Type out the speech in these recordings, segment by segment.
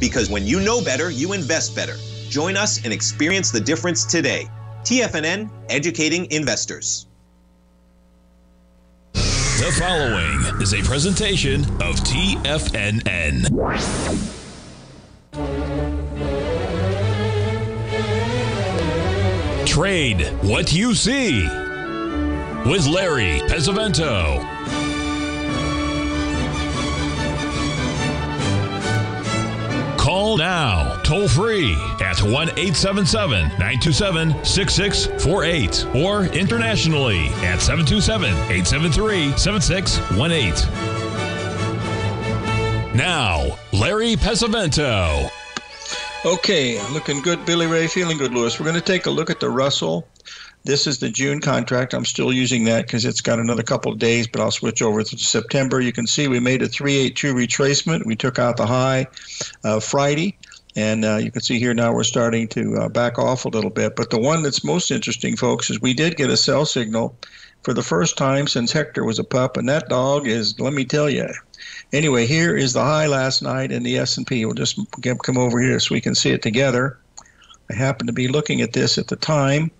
Because when you know better, you invest better. Join us and experience the difference today. TFNN, educating investors. The following is a presentation of TFNN. Trade what you see with Larry Pesavento. Call now, toll free at 1 877 927 6648 or internationally at 727 873 7618. Now, Larry Pesavento. Okay, looking good, Billy Ray. Feeling good, Lewis. We're going to take a look at the Russell. This is the June contract. I'm still using that because it's got another couple of days, but I'll switch over to September. You can see we made a 382 retracement. We took out the high uh, Friday. And uh, you can see here now we're starting to uh, back off a little bit. But the one that's most interesting, folks, is we did get a sell signal for the first time since Hector was a pup, and that dog is, let me tell you. Anyway, here is the high last night in the S&P. We'll just get, come over here so we can see it together. I happened to be looking at this at the time.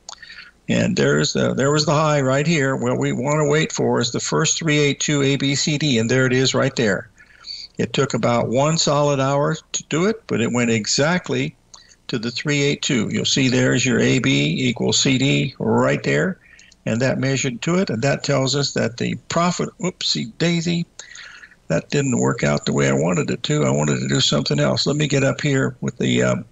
And there's the, there was the high right here. What we want to wait for is the first 382 ABCD, and there it is right there. It took about one solid hour to do it, but it went exactly to the 382. You'll see there's your AB equals CD right there, and that measured to it, and that tells us that the profit, oopsie daisy, that didn't work out the way I wanted it to. I wanted to do something else. Let me get up here with the um,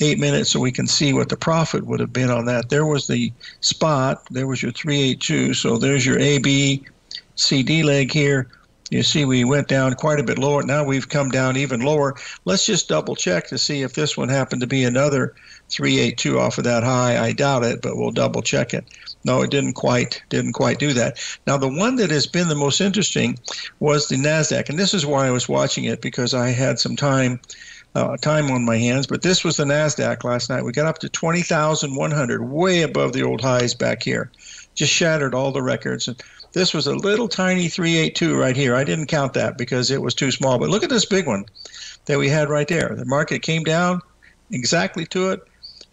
eight minutes so we can see what the profit would have been on that. There was the spot. There was your 382. So there's your AB CD leg here. You see, we went down quite a bit lower. Now we've come down even lower. Let's just double check to see if this one happened to be another 382 off of that high. I doubt it, but we'll double check it. No, it didn't quite didn't quite do that. Now the one that has been the most interesting was the Nasdaq, and this is why I was watching it because I had some time uh, time on my hands. But this was the Nasdaq last night. We got up to 20,100, way above the old highs back here. Just shattered all the records. And this was a little tiny 382 right here. I didn't count that because it was too small. But look at this big one that we had right there. The market came down exactly to it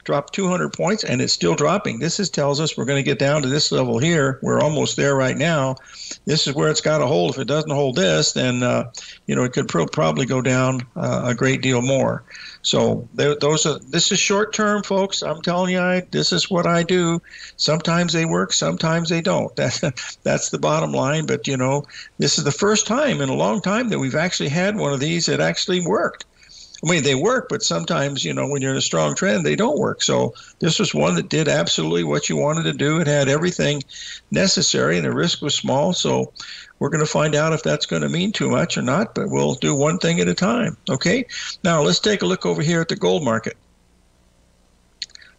dropped 200 points and it's still dropping. This is, tells us we're going to get down to this level here. We're almost there right now. This is where it's got to hold. If it doesn't hold this, then uh, you know it could pro- probably go down uh, a great deal more. So those are this is short term, folks. I'm telling you, I, this is what I do. Sometimes they work, sometimes they don't. That that's the bottom line. But you know, this is the first time in a long time that we've actually had one of these that actually worked. I mean, they work, but sometimes, you know, when you're in a strong trend, they don't work. So this was one that did absolutely what you wanted to do. It had everything necessary, and the risk was small. So we're going to find out if that's going to mean too much or not, but we'll do one thing at a time. Okay? Now, let's take a look over here at the gold market.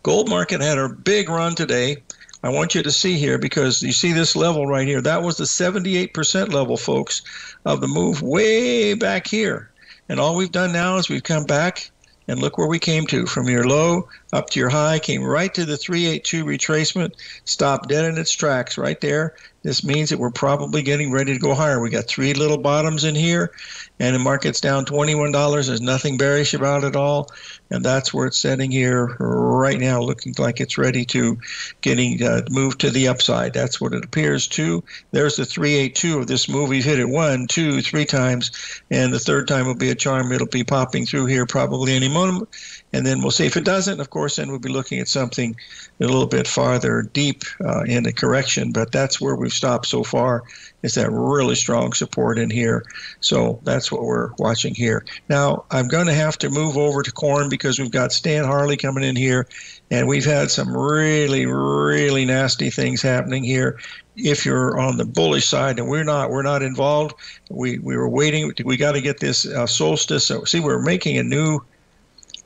Gold market had a big run today. I want you to see here because you see this level right here. That was the 78% level, folks, of the move way back here. And all we've done now is we've come back and look where we came to from your low up to your high, came right to the 382 retracement, stopped dead in its tracks right there. This means that we're probably getting ready to go higher. We got three little bottoms in here, and the market's down $21. There's nothing bearish about it all, and that's where it's setting here right now, looking like it's ready to getting uh, moved to the upside. That's what it appears to. There's the 382 of this move. We've hit it one, two, three times, and the third time will be a charm. It'll be popping through here probably any moment and then we'll see if it doesn't. Of course, then we'll be looking at something a little bit farther deep uh, in the correction. But that's where we've stopped so far. Is that really strong support in here? So that's what we're watching here. Now I'm going to have to move over to corn because we've got Stan Harley coming in here, and we've had some really, really nasty things happening here if you're on the bullish side, and we're not, we're not involved. We we were waiting. We got to get this uh, solstice. So, see, we're making a new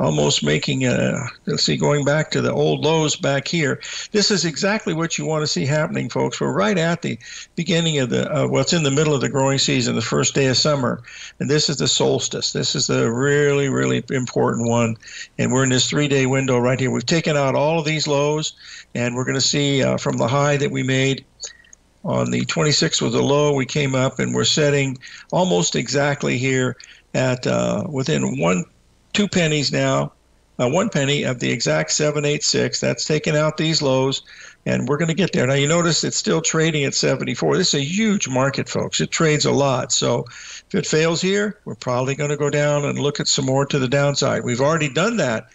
almost making a, let's see, going back to the old lows back here. This is exactly what you want to see happening, folks. We're right at the beginning of the, uh, well, it's in the middle of the growing season, the first day of summer. And this is the solstice. This is the really, really important one. And we're in this three day window right here. We've taken out all of these lows, and we're going to see uh, from the high that we made on the 26th was a low. We came up and we're setting almost exactly here at uh, within one two pennies now, uh, one penny of the exact 786. That's taking out these lows, and we're going to get there. Now, you notice it's still trading at 74. This is a huge market, folks. It trades a lot. So if it fails here, we're probably going to go down and look at some more to the downside. We've already done that.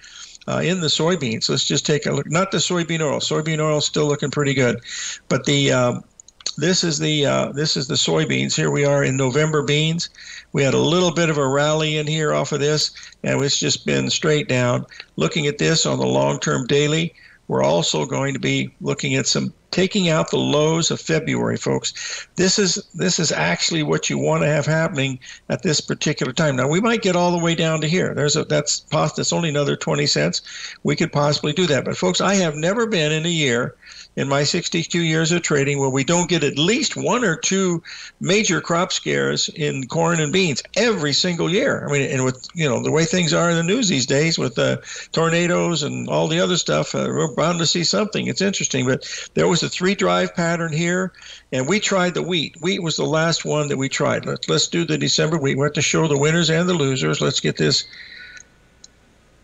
Uh, in the soybeans, let's just take a look. Not the soybean oil. Soybean oil is still looking pretty good, but the um, this is the uh, this is the soybeans. Here we are in November beans. We had a little bit of a rally in here off of this, and it's just been straight down. Looking at this on the long-term daily, we're also going to be looking at some taking out the lows of February, folks. This is this is actually what you want to have happening at this particular time. Now we might get all the way down to here. There's a that's that's only another 20 cents. We could possibly do that. But folks, I have never been in a year in my 62 years of trading where we don't get at least one or two major crop scares in corn and beans every single year. I mean, and with you know the way things are in the news these days with the tornadoes and all the other stuff, uh, we're bound to see something. It's interesting, but there was a three drive pattern here, and we tried the wheat. Wheat was the last one that we tried. Let's let's do the December wheat. We have to show the winners and the losers. Let's get this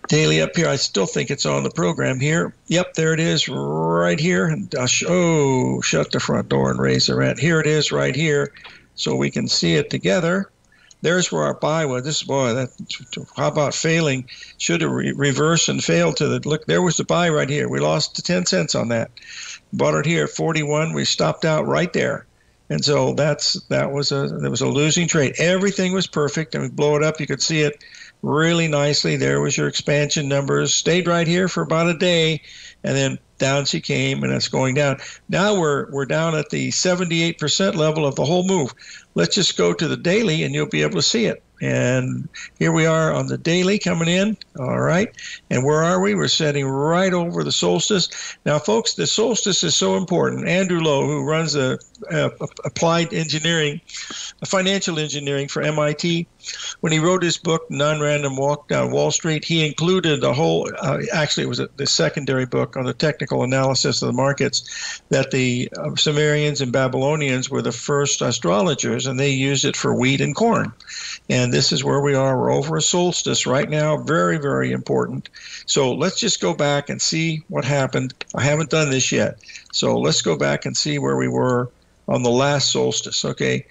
daily up here. I still think it's on the program here. Yep, there it is right here. And uh, oh, shut the front door and raise the rent. Here it is right here, so we can see it together. There's where our buy was. This boy, that how about failing? Should have re- reversed and failed to the look. There was the buy right here. We lost 10 cents on that. Bought it here at 41. We stopped out right there. And so that's that was a there was a losing trade. Everything was perfect, and we blow it up. You could see it really nicely. There was your expansion numbers. Stayed right here for about a day, and then down she came, and it's going down. Now we're we're down at the 78% level of the whole move. Let's just go to the daily, and you'll be able to see it. And here we are on the daily coming in. All right. And where are we? We're setting right over the solstice. Now, folks, the solstice is so important. Andrew Lo, who runs uh, applied engineering, financial engineering for MIT, when he wrote his book, Non Random Walk Down Wall Street, he included a whole, uh, actually, it was a, the secondary book on the technical analysis of the markets, that the uh, Sumerians and Babylonians were the first astrologers, and they used it for wheat and corn. And this is where we are. We're over a solstice right now. Very, very important. So let's just go back and see what happened. I haven't done this yet. So let's go back and see where we were on the last solstice. Okay.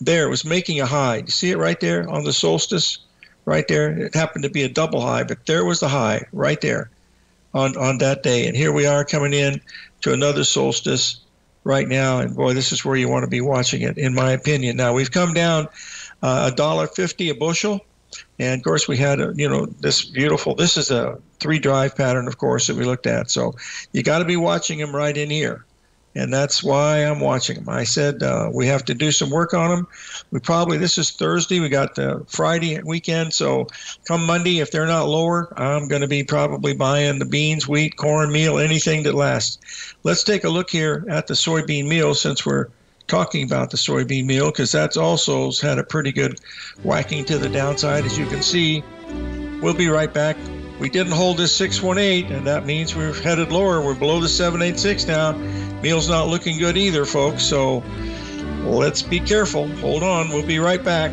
There, it was making a high. You see it right there on the solstice? Right there. It happened to be a double high, but there was the high right there on, on that day. And here we are coming in to another solstice right now. And boy, this is where you want to be watching it, in my opinion. Now, we've come down uh, a dollar fifty a bushel. And of course, we had a, you know this beautiful. This is a three drive pattern, of course, that we looked at. So you got to be watching them right in here, and that's why I'm watching them. I said uh, we have to do some work on them. We probably this is Thursday. We got the Friday weekend, so come Monday, if they're not lower, I'm going to be probably buying the beans, wheat, corn, meal, anything that lasts. Let's take a look here at the soybean meal since we're talking about the soybean meal because that's also had a pretty good whacking to the downside. As you can see, we'll be right back. We didn't hold this 618, and that means we're headed lower. We're below the 786 now. Meal's not looking good either, folks. So let's be careful. Hold on. We'll be right back.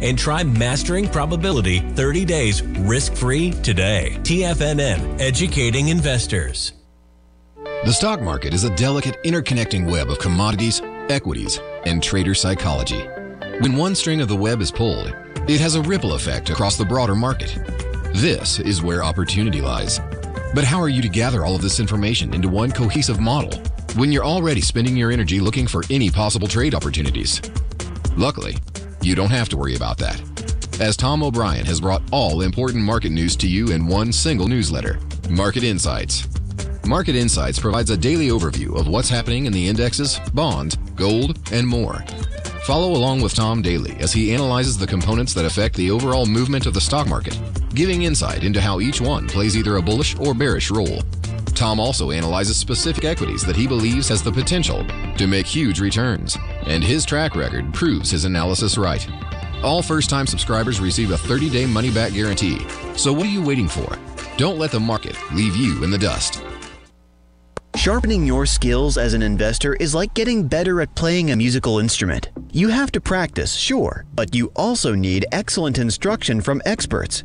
and try Mastering Probability 30 days risk free today. TFNN, educating investors. The stock market is a delicate interconnecting web of commodities, equities, and trader psychology. When one string of the web is pulled, it has a ripple effect across the broader market. This is where opportunity lies. But how are you to gather all of this information into one cohesive model when you're already spending your energy looking for any possible trade opportunities? Luckily, you don't have to worry about that, as Tom O'Brien has brought all important market news to you in one single newsletter Market Insights. Market Insights provides a daily overview of what's happening in the indexes, bonds, gold, and more. Follow along with Tom daily as he analyzes the components that affect the overall movement of the stock market, giving insight into how each one plays either a bullish or bearish role. Tom also analyzes specific equities that he believes has the potential to make huge returns, and his track record proves his analysis right. All first time subscribers receive a 30 day money back guarantee. So, what are you waiting for? Don't let the market leave you in the dust. Sharpening your skills as an investor is like getting better at playing a musical instrument. You have to practice, sure, but you also need excellent instruction from experts.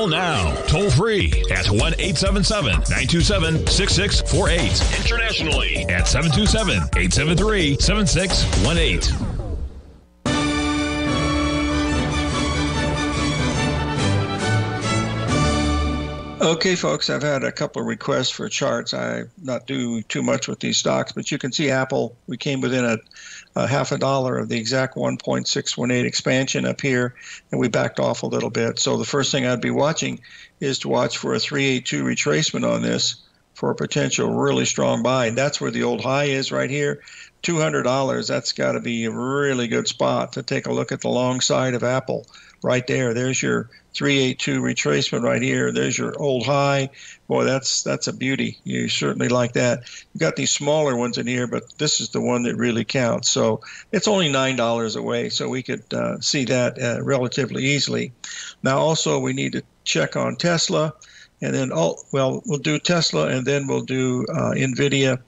Call now, toll free at 1 877 927 6648. Internationally at 727 873 7618. Okay, folks, I've had a couple of requests for charts. I not do too much with these stocks, but you can see Apple. We came within a, a half a dollar of the exact 1.618 expansion up here, and we backed off a little bit. So the first thing I'd be watching is to watch for a 382 retracement on this for a potential really strong buy. And that's where the old high is right here. $200. That's got to be a really good spot to take a look at the long side of Apple right there. There's your 382 retracement right here. There's your old high. Boy, that's that's a beauty. You certainly like that. You've got these smaller ones in here, but this is the one that really counts. So it's only nine dollars away, so we could uh, see that uh, relatively easily. Now, also we need to check on Tesla, and then oh well, we'll do Tesla, and then we'll do uh, Nvidia.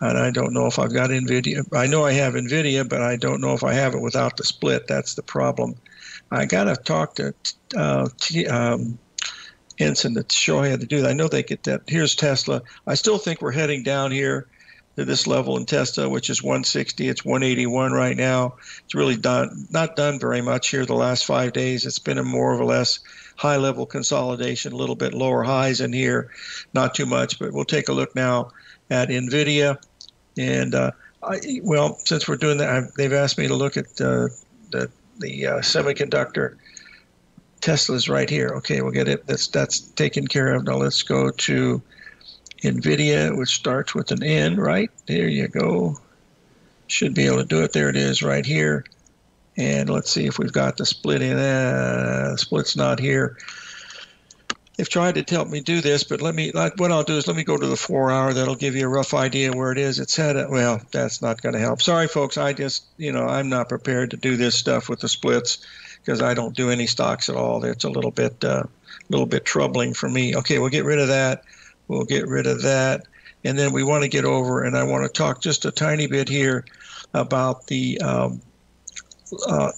And I don't know if I've got NVIDIA. I know I have NVIDIA, but I don't know if I have it without the split. That's the problem. I got to talk to uh, T, um, Ensign to show how to do that. I know they get that. Here's Tesla. I still think we're heading down here to this level in Tesla, which is 160. It's 181 right now. It's really done not done very much here the last five days. It's been a more or less high level consolidation, a little bit lower highs in here, not too much. But we'll take a look now at Nvidia, and uh, I, well, since we're doing that, I've, they've asked me to look at uh, the the uh, semiconductor. Tesla's right here. Okay, we'll get it. That's that's taken care of. Now let's go to NVIDIA, which starts with an N. Right there, you go. Should be able to do it. There it is, right here. And let's see if we've got the split in. Uh, split's not here they've tried to help me do this, but let me, what I'll do is let me go to the four hour. That'll give you a rough idea where it is. It's headed. Well, that's not going to help. Sorry, folks. I just, you know, I'm not prepared to do this stuff with the splits because I don't do any stocks at all. It's a little bit, a uh, little bit troubling for me. Okay, we'll get rid of that. We'll get rid of that. And then we want to get over, and I want to talk just a tiny bit here about the um, uh,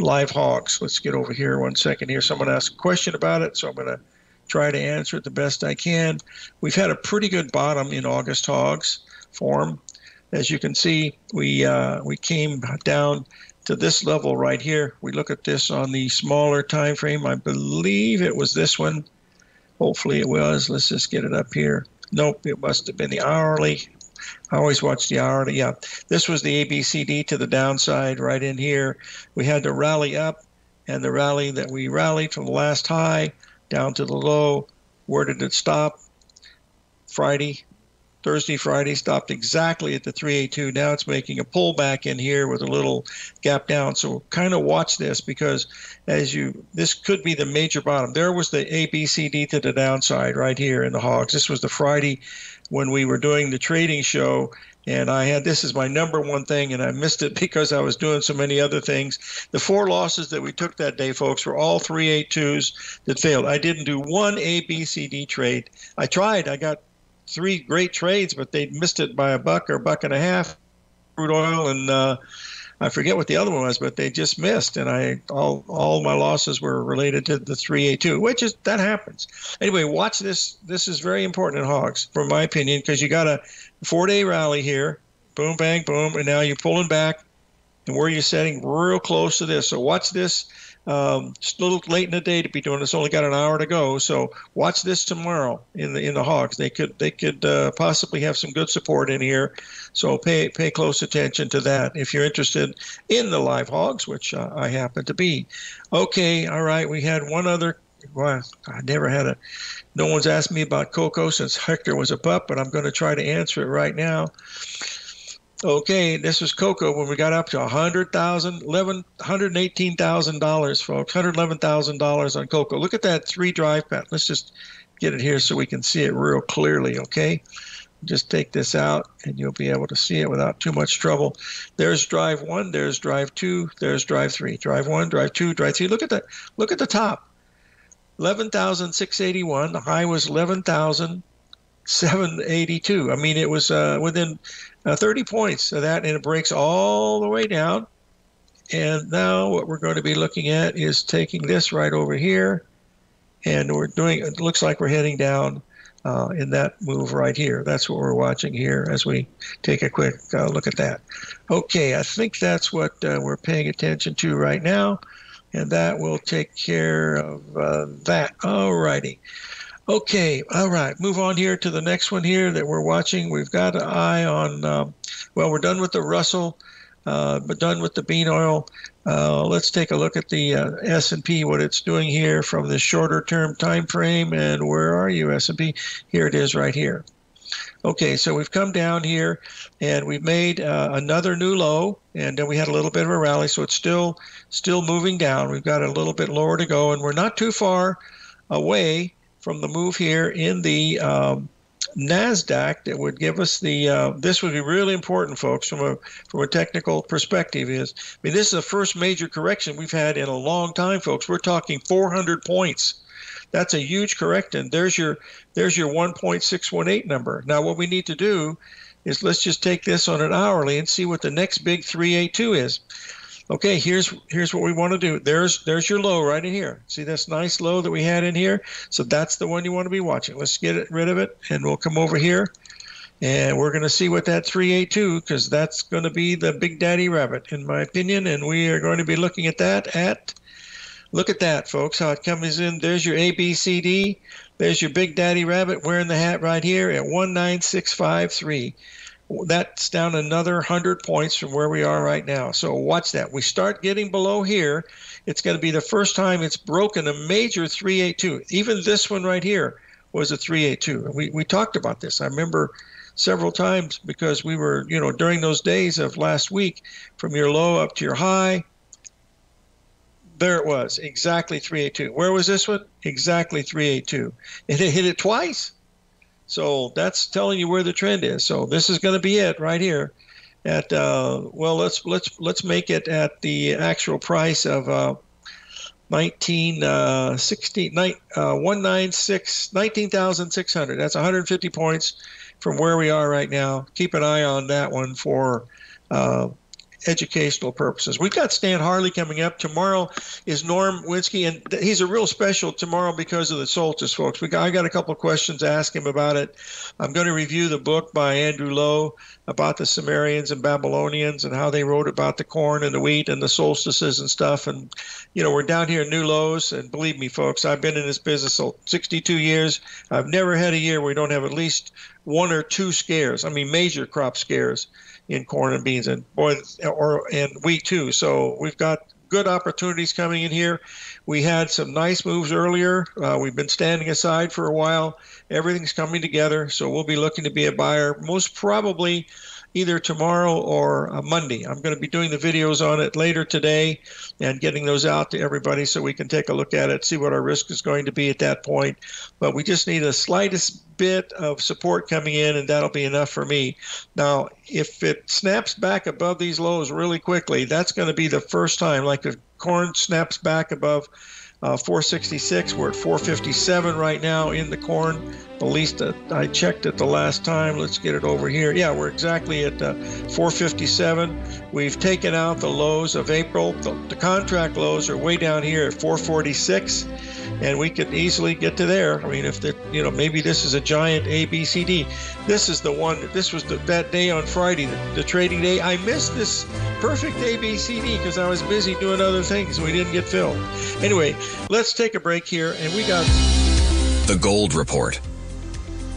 live hogs. Let's get over here one second here. Someone asked a question about it, so I'm going to try to answer it the best I can. We've had a pretty good bottom in August hogs form. As you can see, we uh, we came down to this level right here. We look at this on the smaller time frame. I believe it was this one. Hopefully it was. Let's just get it up here. Nope, it must have been the hourly. I always watch the hourly. Yeah, this was the ABCD to the downside right in here. We had to rally up and the rally that we rallied from the last high down to the low. Where did it stop? Friday, Thursday, Friday stopped exactly at the 382. Now it's making a pullback in here with a little gap down. So kind of watch this because as you, this could be the major bottom. There was the ABCD to the downside right here in the hogs. This was the Friday when we were doing the trading show. And I had this is my number one thing, and I missed it because I was doing so many other things. The four losses that we took that day, folks, were all 382s that failed. I didn't do one ABCD trade. I tried. I got three great trades, but they missed it by a buck or a buck and a half. Crude oil and uh, I forget what the other one was, but they just missed, and I all all my losses were related to the 382, which is that happens. Anyway, watch this. This is very important in hogs, from my opinion, because you got a four-day rally here, boom, bang, boom, and now you're pulling back, and where you're setting real close to this. So watch this um, it's a little late in the day to be doing this. Only got an hour to go, so watch this tomorrow in the in the hogs. They could they could uh, possibly have some good support in here, so pay pay close attention to that if you're interested in the live hogs, which uh, I happen to be. Okay, all right. We had one other. Well, I never had a. No one's asked me about cocoa since Hector was a pup, but I'm going to try to answer it right now. Okay, this was cocoa when we got up to a hundred thousand, eleven, hundred eighteen thousand dollars, folks, hundred eleven thousand dollars on cocoa. Look at that three drive path. Let's just get it here so we can see it real clearly. Okay, just take this out and you'll be able to see it without too much trouble. There's drive one, there's drive two, there's drive three. Drive one, drive two, drive three. Look at that. Look at the top. Eleven thousand six eighty one. The high was eleven thousand 782. I mean, it was uh, within uh, 30 points of that, and it breaks all the way down. And now what we're going to be looking at is taking this right over here, and we're doing. It looks like we're heading down uh, in that move right here. That's what we're watching here as we take a quick uh, look at that. Okay, I think that's what uh, we're paying attention to right now, and that will take care of uh, that. All righty. Okay, all right. Move on here to the next one here that we're watching. We've got an eye on. Um, well, we're done with the Russell, uh, but done with the bean oil. Uh, let's take a look at the uh, S&P, what it's doing here from the shorter term time frame. And where are you, S&P? Here it is, right here. Okay, so we've come down here and we've made uh, another new low, and then we had a little bit of a rally, so it's still still moving down. We've got a little bit lower to go, and we're not too far away from the move here in the um, Nasdaq that would give us the. Uh, this would be really important, folks, from a from a technical perspective. Is I mean, this is the first major correction we've had in a long time, folks. We're talking 400 points. That's a huge correction. There's your there's your 1.618 number. Now, what we need to do is let's just take this on an hourly and see what the next big 382 is okay, here's here's what we want to do. There's there's your low right in here. See this nice low that we had in here? So that's the one you want to be watching. Let's get rid of it, and we'll come over here, and we're going to see what that 382 because that's going to be the big daddy rabbit, in my opinion, and we are going to be looking at that at. Look at that, folks, how it comes in. There's your ABCD. There's your big daddy rabbit wearing the hat right here at 19653 that's down another 100 points from where we are right now. So watch that. We start getting below here. It's going to be the first time it's broken a major 382. Even this one right here was a 382. We, we talked about this. I remember several times because we were, you know, during those days of last week, from your low up to your high, there it was, exactly 382. Where was this one? Exactly 382. And it hit it twice. So that's telling you where the trend is. So this is going to be it right here. At uh, well, let's let's let's make it at the actual price of uh, 19 uh, 16 uh, 196 19,600. That's 150 points from where we are right now. Keep an eye on that one for uh, educational purposes. We've got Stan Harley coming up. Tomorrow is Norm Winski, and he's a real special tomorrow because of the solstice, folks. We got, I got a couple of questions to ask him about it. I'm going to review the book by Andrew Lo about the Sumerians and Babylonians and how they wrote about the corn and the wheat and the solstices and stuff. And, you know, we're down here in New Lows, and believe me, folks, I've been in this business 62 years. I've never had a year where we don't have at least one or two scares. I mean, major crop scares in corn and beans and boy or and wheat too. So we've got good opportunities coming in here. We had some nice moves earlier. Uh, we've been standing aside for a while. Everything's coming together, so we'll be looking to be a buyer most probably either tomorrow or uh, Monday. I'm going to be doing the videos on it later today and getting those out to everybody so we can take a look at it, see what our risk is going to be at that point. But we just need the slightest bit of support coming in, and that'll be enough for me. Now, if it snaps back above these lows really quickly, that's going to be the first time, like the corn snaps back above uh, 466. We're at 457 right now in the corn. At least uh, I checked it the last time. Let's get it over here. Yeah, we're exactly at uh, 457. We've taken out the lows of April. The, the contract lows are way down here at 446 and we could easily get to there. I mean, if the, you know, maybe this is a giant ABCD. This is the one. This was the, that day on Friday, the, the trading day. I missed this perfect ABCD because I was busy doing other things. We didn't get filled. Anyway, let's take a break here, and we got the Gold Report.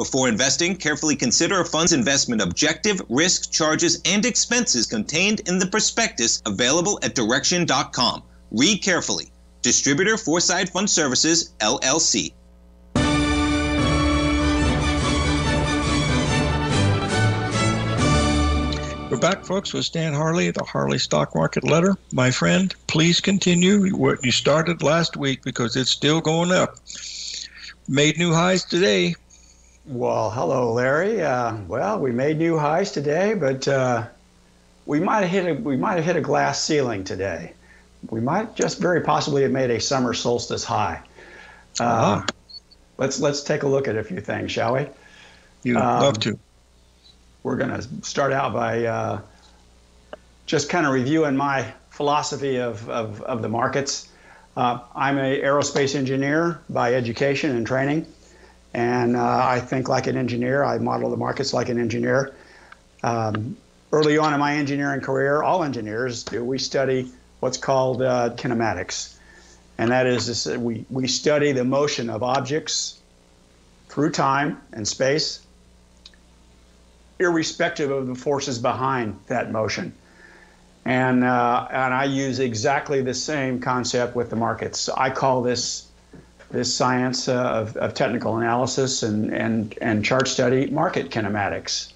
before investing, carefully consider a fund's investment objective, risk, charges, and expenses contained in the prospectus available at direxion.com. Read carefully. Distributor Foreside Fund Services, LLC. We're back, folks, with Stan Harley, at the Harley Stock Market Letter. My friend, please continue what you started last week because it's still going up. Made new highs today. Well, hello, Larry. Uh, well, we made new highs today, but uh, we might have hit a we might have hit a glass ceiling today. We might just very possibly have made a summer solstice high. Uh, uh-huh. Let's let's take a look at a few things, shall we? You um, love to. We're going to start out by uh, just kind of reviewing my philosophy of, of, of the markets. Uh, I'm an aerospace engineer by education and training, and uh, I think like an engineer. I model the markets like an engineer. Um, early on in my engineering career, all engineers do, we study what's called uh, kinematics. And that is, this, we, we study the motion of objects through time and space, irrespective of the forces behind that motion. And, uh, and I use exactly the same concept with the markets. I call this this science uh, of, of technical analysis and, and, and chart study market kinematics.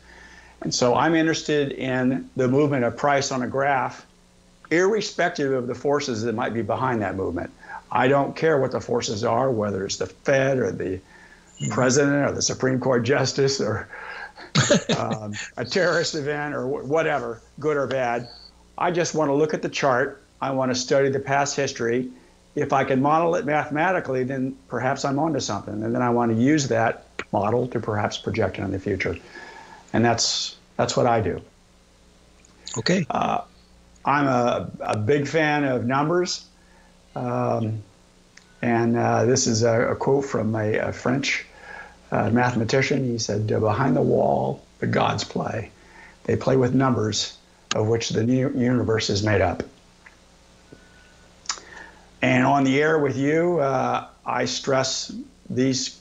And so I'm interested in the movement of price on a graph, irrespective of the forces that might be behind that movement. I don't care what the forces are, whether it's the Fed or the president or the Supreme Court justice or um, a terrorist event or whatever, good or bad. I just want to look at the chart. I want to study the past history. If I can model it mathematically, then perhaps I'm onto something. And then I want to use that model to perhaps project it in the future. And that's that's what I do. Okay. Uh, I'm a, a big fan of numbers. Um, and uh, this is a, a, quote from a, a French uh, mathematician. He said, Behind the wall, the gods play. They play with numbers of which the universe is made up. And on the air with you, uh, I stress these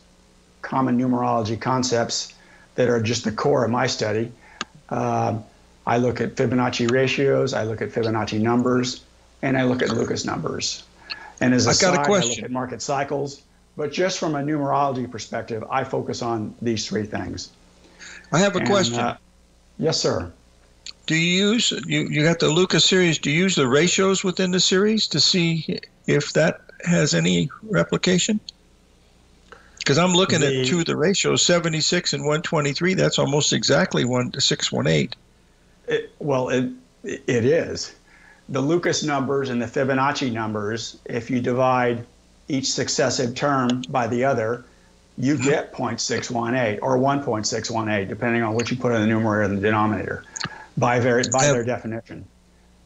common numerology concepts that are just the core of my study. Uh, I look at Fibonacci ratios, I look at Fibonacci numbers, and I look at Lucas numbers. And as a side, a question. I look at market cycles. But just from a numerology perspective, I focus on these three things. I have a and, question. Uh, yes, sir do you use you, you got the Lucas series? Do you use the ratios within the series to see if that has any replication? Because I'm looking the, at two of the ratios, 76 and 123. That's almost exactly one to 618. It, well, it it is. The Lucas numbers and the Fibonacci numbers, if you divide each successive term by the other, you mm-hmm. get 0.618 or 1.618, depending on what you put in the numerator and the denominator by their by have, their definition.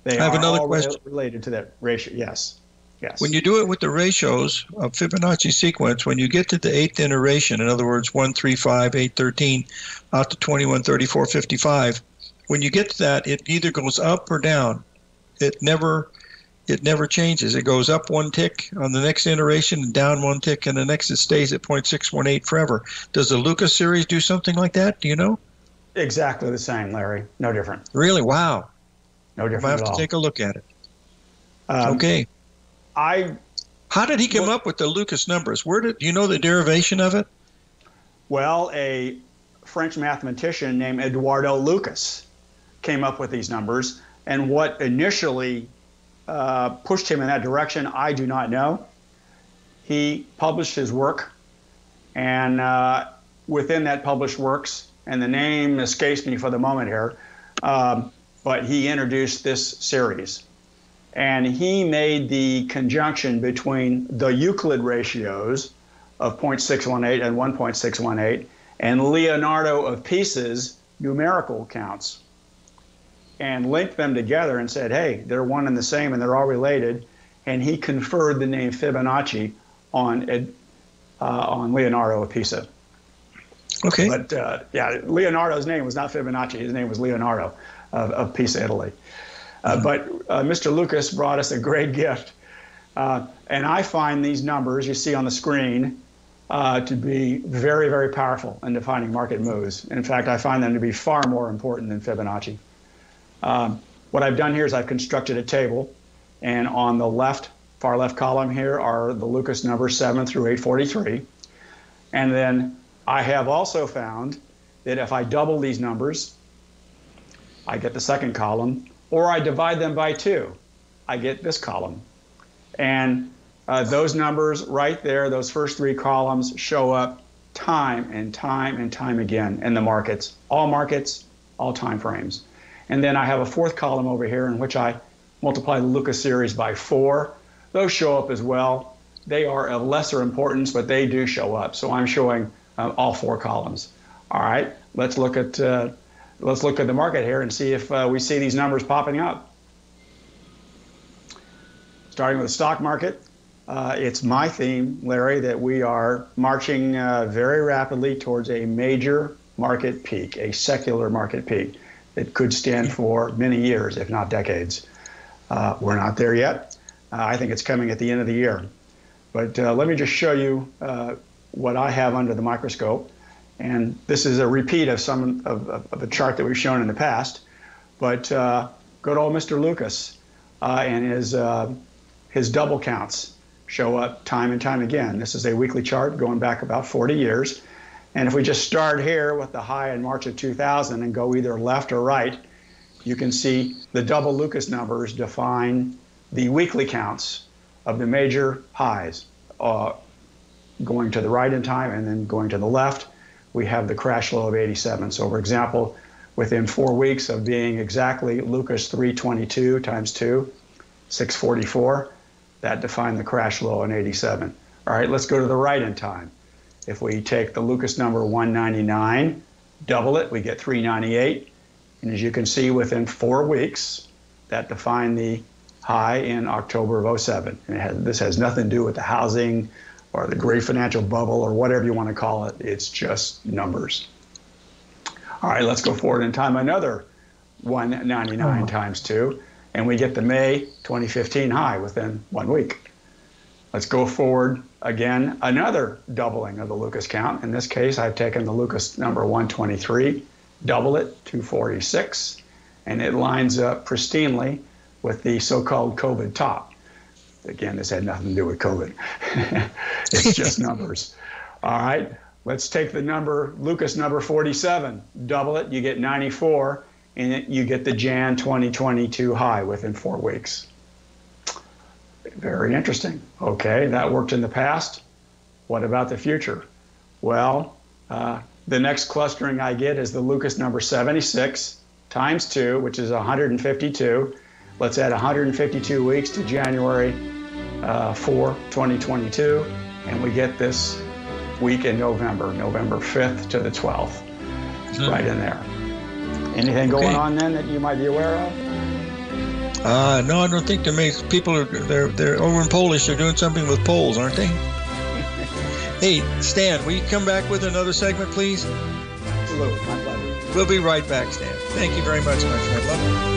They I have are another all question. related to that ratio. Yes. Yes. When you do it with the ratios of Fibonacci sequence, when you get to the eighth iteration, in other words, 1, 3, 5, 8, 13, out to 21, 34, 55, when you get to that, it either goes up or down. It never it never changes. It goes up one tick on the next iteration and down one tick, and the next it stays at 0.618 forever. Does the Lucas series do something like that? Do you know? Exactly the same, Larry. No different. Really? Wow. No different. I have to take a look at it. Um, okay. I. How did he come well, up with the Lucas numbers? Where did you know the derivation of it? Well, a French mathematician named Eduardo Lucas came up with these numbers, and what initially uh, pushed him in that direction, I do not know. He published his work, and uh, within that published works, and the name escapes me for the moment here, um, but he introduced this series. And he made the conjunction between the Euclid ratios of 0.618 and 1.618 and Leonardo of Pisa's numerical counts and linked them together and said, hey, they're one and the same and they're all related. And he conferred the name Fibonacci on, uh, on Leonardo of Pisa. Okay. But uh, yeah, Leonardo's name was not Fibonacci. His name was Leonardo of, of Pisa, Italy. Uh, mm-hmm. But uh, Mr. Lucas brought us a great gift. Uh, and I find these numbers you see on the screen uh, to be very, very powerful in defining market moves. In fact, I find them to be far more important than Fibonacci. Um, what I've done here is I've constructed a table. And on the left, far left column here are the Lucas numbers 7 through 843. And then I have also found that if I double these numbers, I get the second column, or I divide them by two, I get this column. And uh, those numbers right there, those first three columns, show up time and time and time again in the markets, all markets, all time frames. And then I have a fourth column over here in which I multiply the Lucas series by four. Those show up as well. They are of lesser importance, but they do show up. So I'm showing uh, all four columns. All right, let's look at uh, let's look at the market here and see if uh, we see these numbers popping up. Starting with the stock market, uh, it's my theme, Larry, that we are marching uh, very rapidly towards a major market peak, a secular market peak that could stand for many years, if not decades. Uh, we're not there yet. Uh, I think it's coming at the end of the year. But uh, let me just show you what I have under the microscope. And this is a repeat of some of, of, of a chart that we've shown in the past. But uh, good old Mr. Lucas uh, and his, uh, his double counts show up time and time again. This is a weekly chart going back about 40 years. And if we just start here with the high in March of 2000 and go either left or right, you can see the double Lucas numbers define the weekly counts of the major highs. Uh, going to the right in time and then going to the left, we have the crash low of 87. So, for example, within four weeks of being exactly Lucas 322 times 2, 644, that defined the crash low in 87. All right, let's go to the right in time. If we take the Lucas number 199, double it, we get 398. And as you can see, within four weeks, that defined the high in October of 07. And has, this has nothing to do with the housing or the great financial bubble or whatever you want to call it. It's just numbers. All right, let's go forward in time another 199 oh. times 2 and we get the May 2015 high within one week. Let's go forward again, another doubling of the Lucas count. In this case, I've taken the Lucas number 123, double it, 246, and it lines up pristinely with the so-called COVID top. Again, this had nothing to do with COVID. it's just numbers. All right, let's take the number, Lucas number 47, double it, you get 94, and you get the Jan 2022 high within four weeks. Very interesting. Okay, that worked in the past. What about the future? Well, uh, the next clustering I get is the Lucas number 76 times 2, which is 152. Let's add 152 weeks to January uh, 4, 2022, and we get this week in November, November 5th to the 12th, mm-hmm. right in there. Anything going okay. on then that you might be aware of? Uh, no, I don't think there may. People are they're they're over in Polish. They're doing something with polls, aren't they? hey, Stan, will you come back with another segment, please? Absolutely, my pleasure. We'll be right back, Stan. Thank you very much, my friend.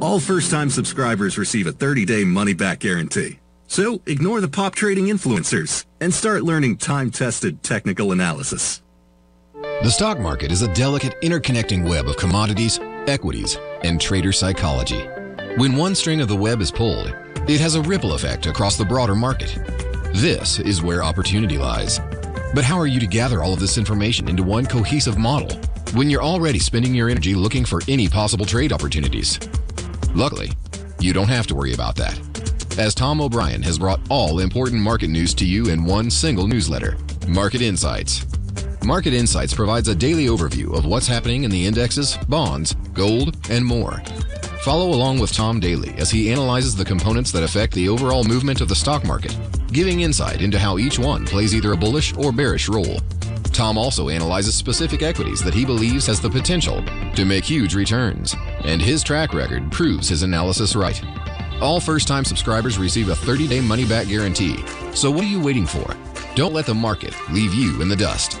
All first-time subscribers receive a 30-day money-back guarantee. So ignore the pop trading influencers and start learning time-tested technical analysis. The stock market is a delicate interconnecting web of commodities, equities, and trader psychology. When one string of the web is pulled, it has a ripple effect across the broader market. This is where opportunity lies. But how are you to gather all of this information into one cohesive model when you're already spending your energy looking for any possible trade opportunities? Luckily, you don't have to worry about that, as Tom O'Brien has brought all important market news to you in one single newsletter Market Insights. Market Insights provides a daily overview of what's happening in the indexes, bonds, gold, and more. Follow along with Tom daily as he analyzes the components that affect the overall movement of the stock market, giving insight into how each one plays either a bullish or bearish role. Tom also analyzes specific equities that he believes has the potential to make huge returns, and his track record proves his analysis right. All first time subscribers receive a 30 day money back guarantee. So, what are you waiting for? Don't let the market leave you in the dust.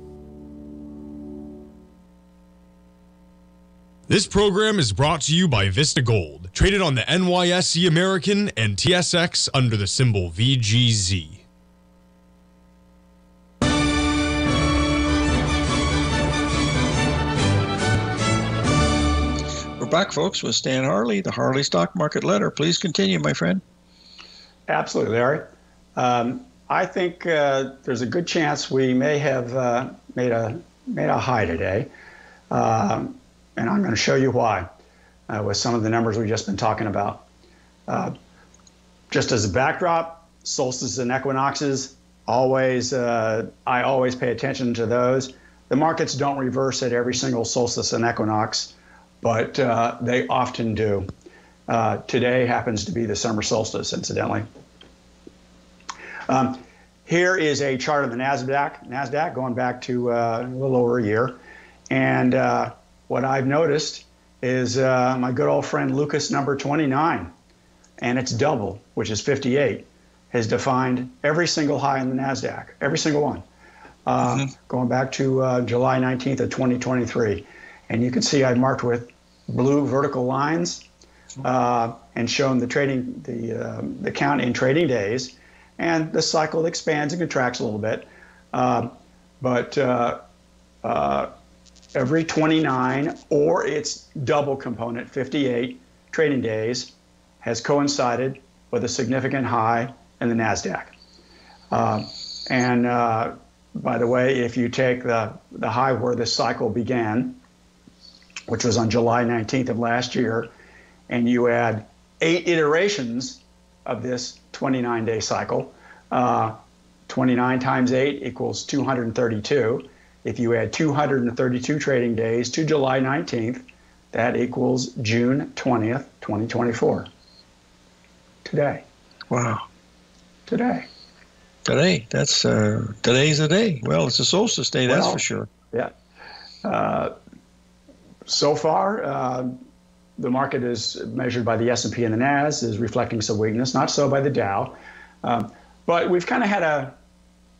This program is brought to you by Vista Gold, traded on the NYSE American and TSX under the symbol VGZ. We're back, folks, with Stan Harley, the Harley Stock Market Letter. Please continue, my friend. Absolutely, Larry. Um, I think uh, there's a good chance we may have uh, made a made a high today, um, and I'm going to show you why uh, with some of the numbers we've just been talking about. Uh, just as a backdrop, solstices and equinoxes always uh, I always pay attention to those. The markets don't reverse at every single solstice and equinox, but uh, they often do. today happens to be the summer solstice, incidentally. Um, here is a chart of the Nasdaq. Nasdaq going back to uh, a little over a year, and uh, what I've noticed is uh, my good old friend Lucas number 29, and it's double, which is 58, has defined every single high in the Nasdaq, every single one, uh, mm-hmm. going back to uh, July 19th of 2023, and you can see I've marked with blue vertical lines uh, and shown the trading the the count in trading days and the cycle expands and contracts a little bit. Uh, but uh, uh, every 29 or its double component, 58 trading days, has coincided with a significant high in the NASDAQ. Uh, and uh, by the way, if you take the, the high where this cycle began, which was on July 19th of last year, and you add eight iterations of this 29 day cycle. Uh, 29 times 8 equals 232. If you add 232 trading days to July 19th, that equals June 20th, 2024. Today. Wow. Today. Today. That's uh, today's the day. Well, it's a solstice day, that's well, for sure. Yeah. Uh, so far, uh, the market is measured by the S&P and the Nas is reflecting some weakness. Not so by the Dow, um, but we've kind of had a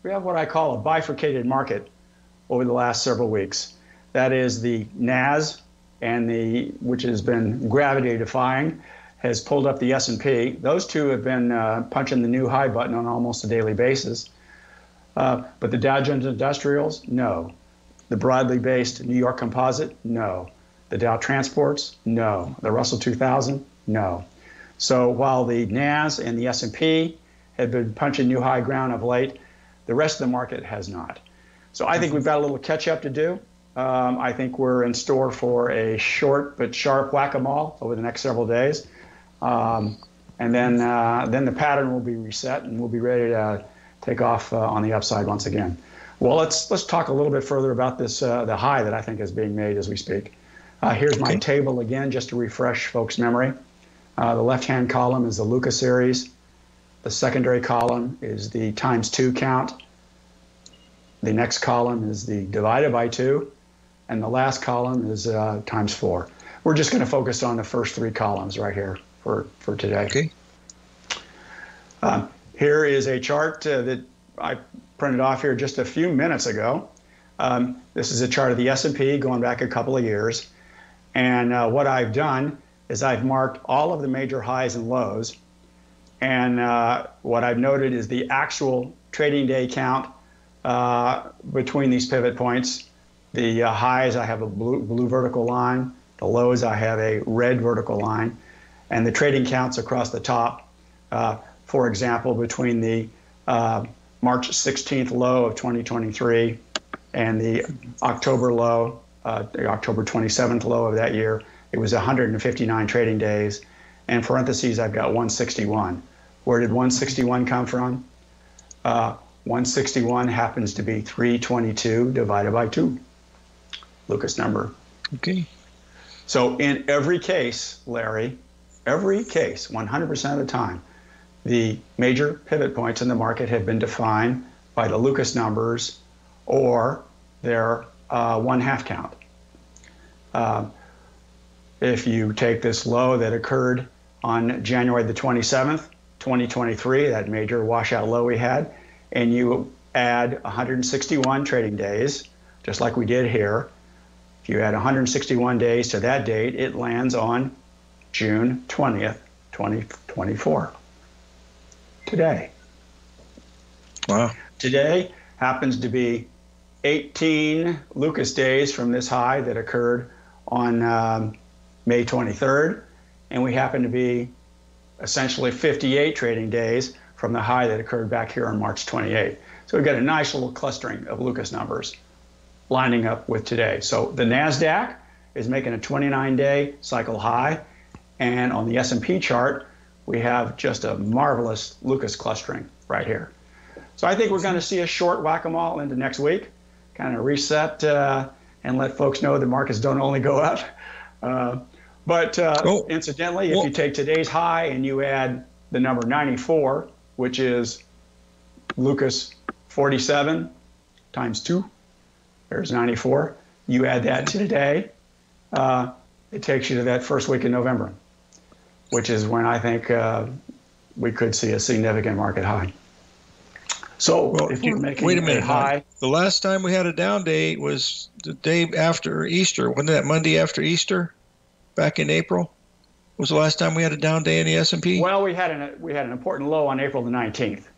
we have what I call a bifurcated market over the last several weeks. That is the Nas and the which has been gravity defying has pulled up the S&P. Those two have been uh, punching the new high button on almost a daily basis. Uh, but the Dow Jones Industrials, no. The broadly based New York Composite, no. The Dow Transports, no. The Russell 2000, no. So while the NAS and the S&P have been punching new high ground of late, the rest of the market has not. So I think we've got a little catch up to do. Um, I think we're in store for a short but sharp whack-a-mole over the next several days, um, and then uh, then the pattern will be reset and we'll be ready to take off uh, on the upside once again. Well, let's let's talk a little bit further about this uh, the high that I think is being made as we speak. Uh, here's my table again, just to refresh folks' memory. Uh, the left-hand column is the Lucas series. The secondary column is the times two count. The next column is the divided by two. And the last column is uh, times four. We're just going to focus on the first three columns right here. for, for today. Okay. Uh, here is a chart uh, that I printed off here just a few minutes ago. Um, this is a chart of the S&P going back a couple of years. And uh, what I've done is I've marked all of the major highs and lows. And uh, what I've noted is the actual trading day count uh, between these pivot points. The uh, highs, I have a blue, blue vertical line. The lows, I have a red vertical line. And the trading counts across the top, uh, for example, between the uh, March 16th low of 2023 and the October low, uh, the October 27th low of that year, it was 159 trading days. And parentheses, I've got 161. Where did 161 come from? Uh, 161 happens to be 322 divided by 2. Lucas number. Okay. So in every case, Larry, every case, 100% of the time, the major pivot points in the market have been defined by the Lucas numbers or their uh, one half count. Uh, if you take this low that occurred on January the 27th, 2023, that major washout low we had, and you add 161 trading days, just like we did here, if you add 161 days to that date, it lands on June 20th, 2024. Today. Wow. Today happens to be 18 Lucas days from this high that occurred on um, May 23rd, and we happen to be essentially 58 trading days from the high that occurred back here on March 28th. So we've got a nice little clustering of Lucas numbers lining up with today. So the Nasdaq is making a 29-day cycle high, and on the S&P chart, we have just a marvelous Lucas clustering right here. So I think we're going to see a short whack-a-mole into next week, kind of reset uh, and let folks know the markets don't only go up. Uh, but uh, oh. incidentally, if you take today's high and you add the number 94, which is Lucas 47 times 2, there's 94. You add that to today, uh, it takes you to that first week in November, which is when I think uh, we could see a significant market high. So well, if you're making wait a minute, a high, the last time we had a down day was the day after Easter. Wasn't that Monday after Easter, back in April? Was the last time we had a down day in the S and P? Well, we had an we had an important low on April the nineteenth.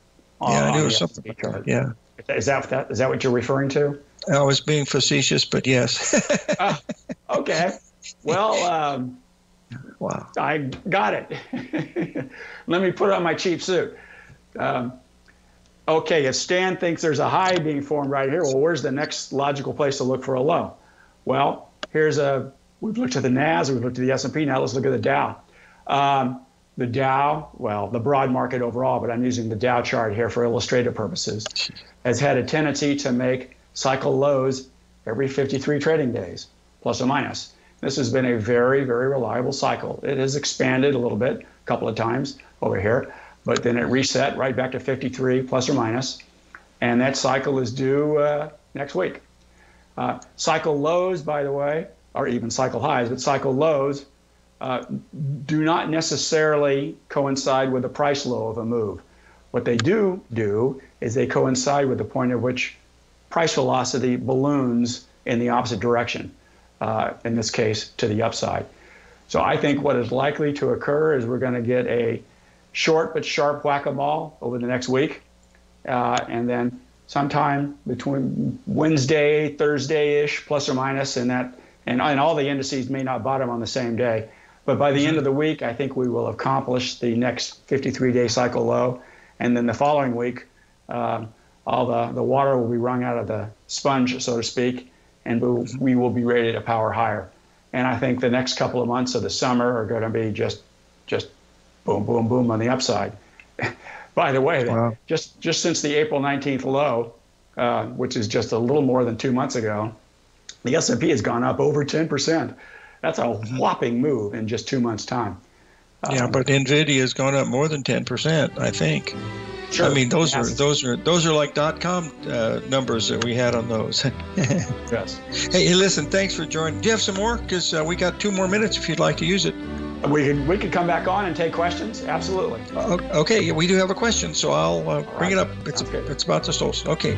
Yeah, I knew it was something. Like that. Yeah. Is that, that is that what you're referring to? I was being facetious, but yes. uh, okay. Well, um, wow. I got it. Let me put on my cheap suit. Um, okay, if Stan thinks there's a high being formed right here, well, where's the next logical place to look for a low? Well, here's a. We've looked at the Nas, we've looked at the S&P. Now let's look at the Dow. Um, the Dow, well, the broad market overall, but I'm using the Dow chart here for illustrative purposes, has had a tendency to make cycle lows every 53 trading days, plus or minus. This has been a very, very reliable cycle. It has expanded a little bit, a couple of times over here, but then it reset right back to 53 plus or minus, and that cycle is due uh, next week. Uh, cycle lows, by the way, or even cycle highs, but cycle lows uh, do not necessarily coincide with the price low of a move. What they do do is they coincide with the point at which price velocity balloons in the opposite direction, uh, in this case, to the upside. So I think what is likely to occur is we're going to get a short but sharp whack a mole over the next week. Uh, and then sometime between Wednesday, Thursday ish, plus or minus, and that, and, and all the indices may not bottom on the same day. But by the end of the week, I think we will accomplish the next 53 day cycle low. And then the following week, um, all the, the water will be wrung out of the sponge, so to speak, and we, we will be ready to power higher. And I think the next couple of months of the summer are going to be just, just boom, boom, boom on the upside. By the way, wow. just just since the April 19th low, uh, which is just a little more than two months ago, the S&P has gone up over 10 percent. That's a whopping move in just two months' time. Yeah, um, but Nvidia has gone up more than 10 percent, I think. Sure. I mean, those are those are those are like dot com uh, numbers that we had on those. yes. Hey, listen, thanks for joining. Do you have some more? Because uh, we got two more minutes if you'd like to use it. We could we could come back on and take questions. Absolutely. Uh, okay, we do have a question, so I'll uh, bring it up. It's okay. it's about the Solstice. Okay.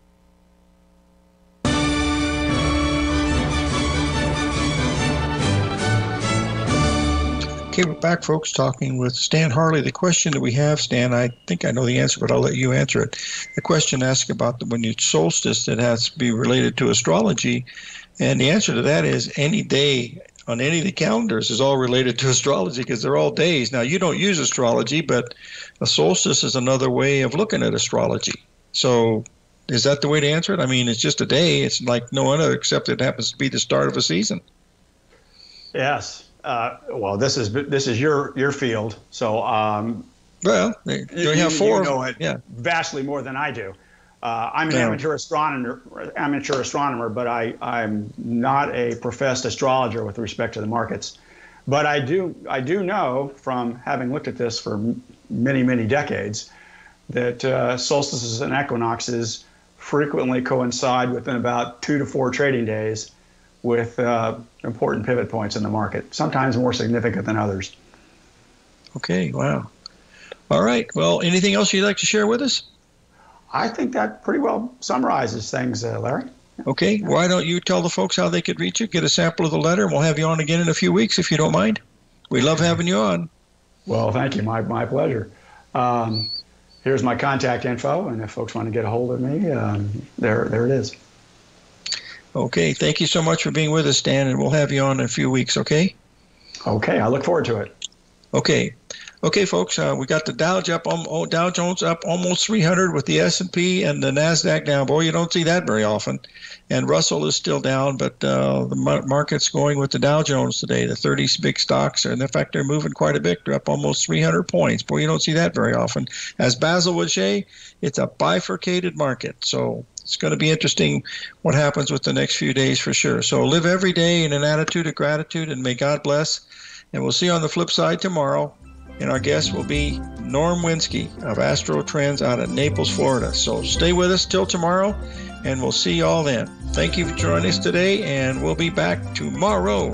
Okay, we're back, folks, talking with Stan Harley. The question that we have, Stan, I think I know the answer, but I'll let you answer it. The question asks about the, when you solstice that has to be related to astrology. And the answer to that is any day on any of the calendars is all related to astrology because they're all days. Now, you don't use astrology, but a solstice is another way of looking at astrology. So, is that the way to answer it? I mean, it's just a day. It's like no other except it happens to be the start of a season. Yes. Uh, well, this is this is your your field, so um, well, you, you have four. You know it yeah. vastly more than I do. Uh, I'm an yeah. amateur astronomer, amateur astronomer, but I I'm not a professed astrologer with respect to the markets. But I do I do know from having looked at this for many many decades that uh, solstices and equinoxes frequently coincide within about two to four trading days with uh, important pivot points in the market, sometimes more significant than others. Okay, wow. All right. Well, anything else you'd like to share with us? I think that pretty well summarizes things, uh, Larry. Okay. Why don't you tell the folks how they could reach you, get a sample of the letter, and we'll have you on again in a few weeks if you don't mind. We love having you on. Well, thank you. My, my pleasure. Um, here's my contact info, and if folks want to get a hold of me, um, there there it is. Okay, thank you so much for being with us, Dan, and we'll have you on in a few weeks. Okay. Okay, I look forward to it. Okay. Okay, folks, uh, we got the Dow up, um, Dow Jones up almost 300 with the S&P and the Nasdaq down. Boy, you don't see that very often. And Russell is still down, but uh, the market's going with the Dow Jones today. The 30 big stocks, and in fact, they're moving quite a bit. They're up almost 300 points. Boy, you don't see that very often. As Basil would say, it's a bifurcated market. So it's going to be interesting what happens with the next few days for sure. So live every day in an attitude of gratitude, and may God bless. And we'll see you on the flip side tomorrow and our guest will be Norm Winski of Astro Trends out of Naples, Florida. So stay with us till tomorrow, and we'll see you all then. Thank you for joining us today, and we'll be back tomorrow.